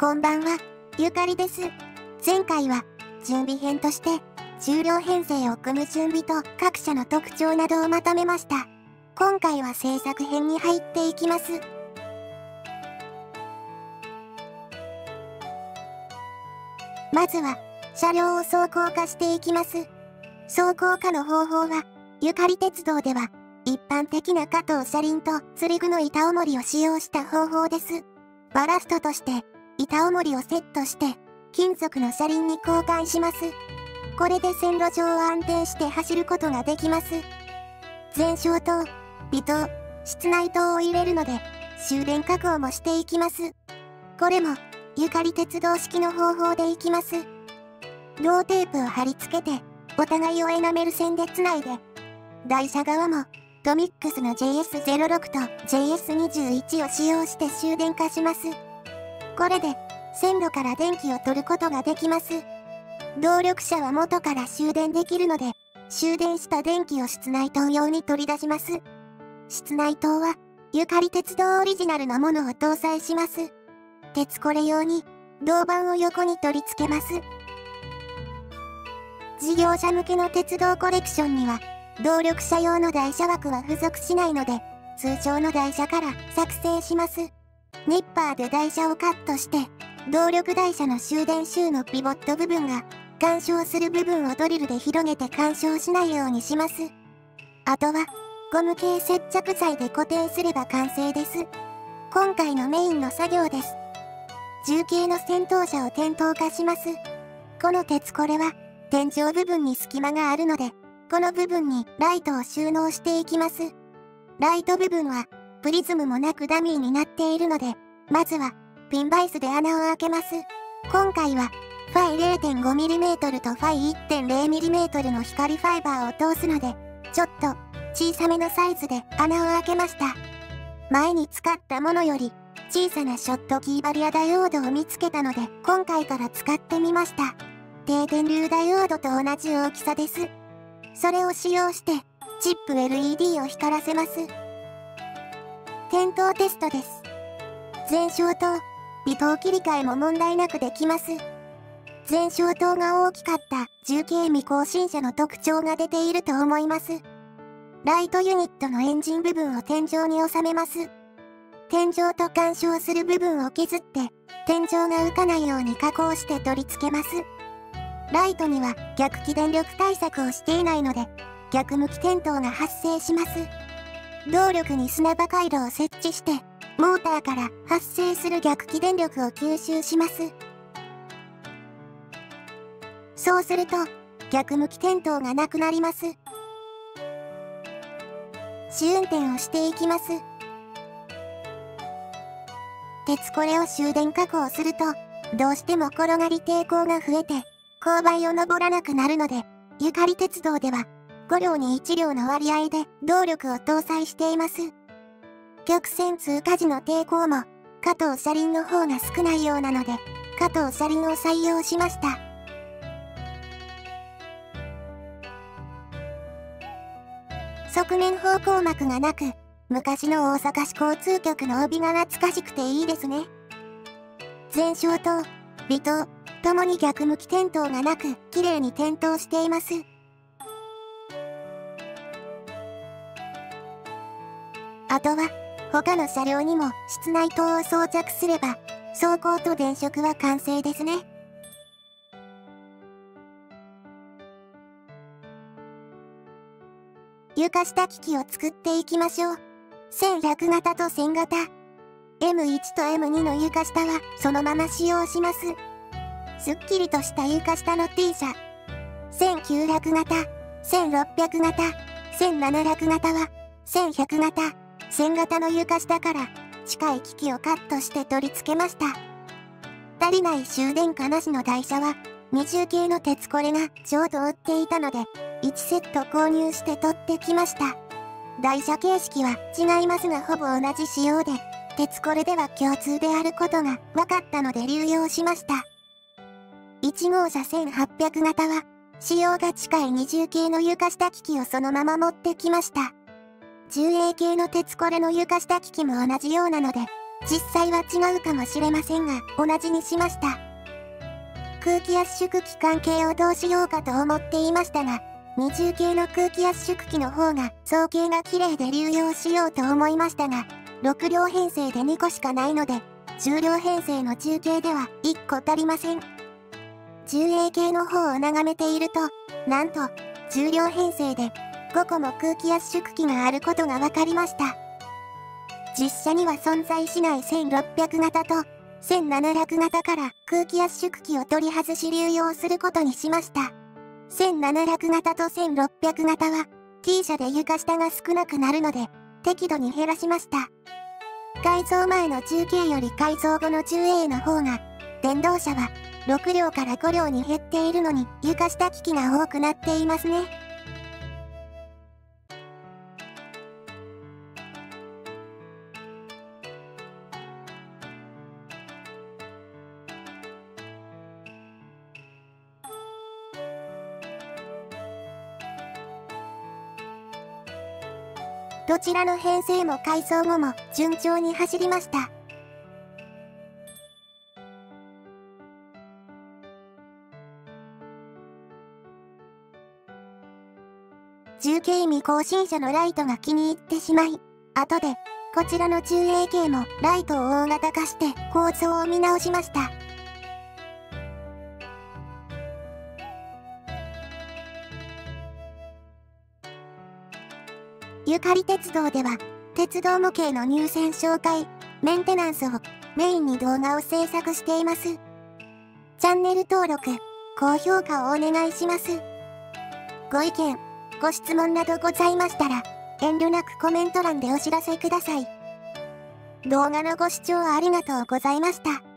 こんばんは、ゆかりです。前回は、準備編として、重量編成を組む準備と各社の特徴などをまとめました。今回は制作編に入っていきます。まずは、車両を走行化していきます。走行化の方法は、ゆかり鉄道では、一般的な加藤車輪と釣り具の板重りを使用した方法です。バラストとして、板重りをセットして、金属の車輪に交換します。これで線路上を安定して走ることができます。全焼灯、微灯、室内灯を入れるので、終電確保もしていきます。これも、ゆかり鉄道式の方法でいきます。ローテープを貼り付けて、お互いをエナメル線でつないで、台車側もトミックスの JS06 と JS21 を使用して終電化します。これで、線路から電気を取ることができます。動力車は元から終電できるので、終電した電気を室内灯用に取り出します。室内灯は、ゆかり鉄道オリジナルのものを搭載します。鉄これ用に、銅板を横に取り付けます。事業者向けの鉄道コレクションには、動力車用の台車枠は付属しないので、通常の台車から作成します。ニッパーで台車をカットして、動力台車の終電周のピボット部分が、干渉する部分をドリルで広げて干渉しないようにします。あとは、ゴム系接着剤で固定すれば完成です。今回のメインの作業です。重慶の戦闘車を点灯化します。この鉄これは、天井部分に隙間があるので、この部分にライトを収納していきます。ライト部分はプリズムもなくダミーになっているので、まずはピンバイスで穴を開けます。今回はファイ 0.5mm とファイ 1.0mm の光ファイバーを通すので、ちょっと小さめのサイズで穴を開けました。前に使ったものより小さなショットキーバリアダイオードを見つけたので今回から使ってみました。低電流ダイオードと同じ大きさです。それを使用して、チップ LED を光らせます。点灯テストです。全消灯、微灯切り替えも問題なくできます。全消灯が大きかった重慶未更新車の特徴が出ていると思います。ライトユニットのエンジン部分を天井に収めます。天井と干渉する部分を削って、天井が浮かないように加工して取り付けます。ライトには逆気電力対策をしていないので、逆向き点灯が発生します。動力に砂場回路を設置して、モーターから発生する逆気電力を吸収します。そうすると、逆向き点灯がなくなります。試運転をしていきます。鉄これを終電確保すると、どうしても転がり抵抗が増えて、勾配を登らなくなるので、ゆかり鉄道では、5両に1両の割合で動力を搭載しています。曲線通過時の抵抗も、加藤車輪の方が少ないようなので、加藤車輪を採用しました。側面方向幕がなく、昔の大阪市交通局の帯が懐かしくていいですね。全焼灯、微灯、共に逆向き点灯がなく、綺麗に点灯しています。あとは、他の車両にも室内灯を装着すれば、走行と電飾は完成ですね。床下機器を作っていきましょう。1100型と1000型。M1 と M2 の床下はそのまま使用します。すっきりとした床下の T 車。1900型、1600型、1700型は、1100型、1000型の床下から近い機器をカットして取り付けました。足りない終電化なしの台車は、二重系の鉄これがちょうど売っていたので、1セット購入して取ってきました。台車形式は違いますがほぼ同じ仕様で、鉄これでは共通であることが分かったので流用しました。1号車1800型は、仕様が近い二重系の床下機器をそのまま持ってきました。重 A 系の鉄これの床下機器も同じようなので、実際は違うかもしれませんが、同じにしました。空気圧縮機関係をどうしようかと思っていましたが、二重系の空気圧縮機の方が造形が綺麗で流用しようと思いましたが、6両編成で2個しかないので、10両編成の中継では1個足りません。10系の方を眺めていると、なんと、10両編成で5個も空気圧縮機があることが分かりました。実車には存在しない1600型と1700型から空気圧縮機を取り外し流用することにしました。1700型と1600型は T 車で床下が少なくなるので適度に減らしました。改造前の中継より改造後の中 A の方が電動車は6両から5両に減っているのに床下機器が多くなっていますね。どちらの編成も改装後も順調に走りました。重慶未更新車のライトが気に入ってしまい、後で、こちらの中 AK もライトを大型化して構造を見直しました。ゆかり鉄道では、鉄道模型の入線紹介、メンテナンスをメインに動画を制作しています。チャンネル登録、高評価をお願いします。ご意見、ご質問などございましたら、遠慮なくコメント欄でお知らせください。動画のご視聴ありがとうございました。